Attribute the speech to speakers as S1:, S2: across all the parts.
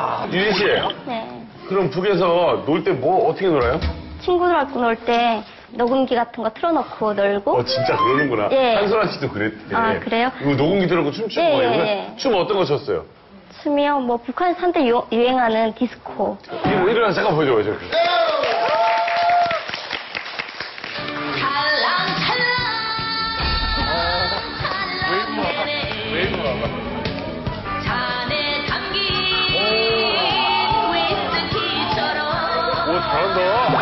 S1: 와. 유진 씨,
S2: 네.
S1: 그럼 북에서 놀 때 뭐 어떻게 놀아요?
S2: 친구들하고 놀 때 녹음기 같은 거 틀어놓고 놀고.
S1: 어, 진짜 그러는구나.
S2: 예.
S1: 한솔아 씨도 그랬대.
S2: 아, 그래요?
S1: 이거 녹음기 들어고 춤추고
S2: 예,
S1: 막
S2: 예,
S1: 거.
S2: 예.
S1: 춤 어떤 거 췄어요?
S2: 춤이요? 뭐 북한에서 한때 유, 유행하는 디스코.
S1: 이거 일어나 잠깐 보여줘요, 저기. 오,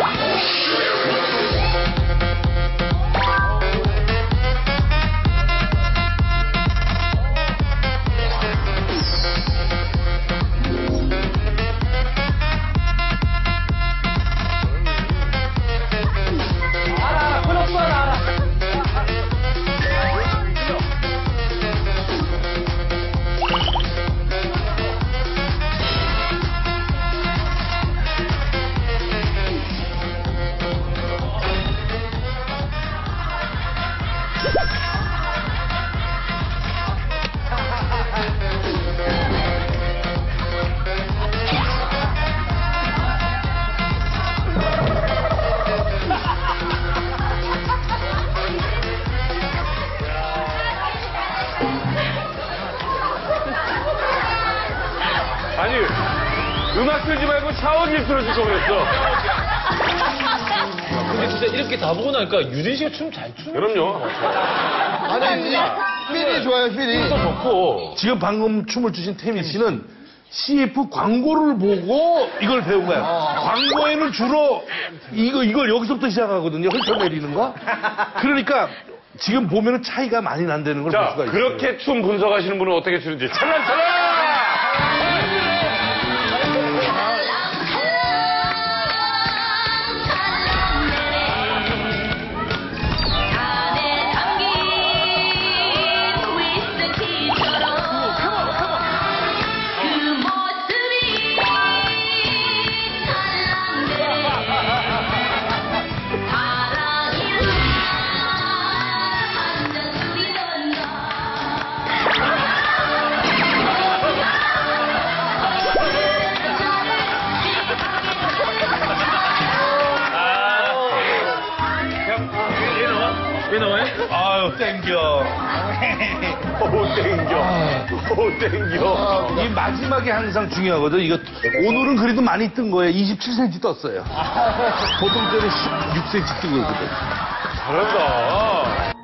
S1: 아니, 음악 틀지 말고 샤워기 틀어줄 거 그랬어.
S3: 근데 진짜 이렇게 다 보고 나니까 유진 씨가 춤 잘 추네.
S1: 그럼요.
S4: 아니, 필이 좋아요, 필이.
S1: 또 좋고.
S5: 지금 방금 춤을 추신 태민 씨는 CF 광고를 보고 이걸 배운 거야. 광고에는 주로 이거 이걸 여기서부터 시작하거든요. 훑어내리는 거. 그러니까 지금 보면은 차이가 많이 난다는 걸 볼
S1: 자,
S5: 수가 있어요.
S1: 그렇게 춤 분석하시는 분은 어떻게 추는지 찰랑찰랑!
S3: 왜 나와요?
S5: 아유 땡겨.
S1: 오, 땡겨. 오, 땡겨.
S5: 이 마지막에 항상 중요하거든. 이거 오늘은 그래도 많이 뜬 거예요. 27cm 떴어요. 보통 때는 16cm 뜨고 있거든.
S1: 잘한다.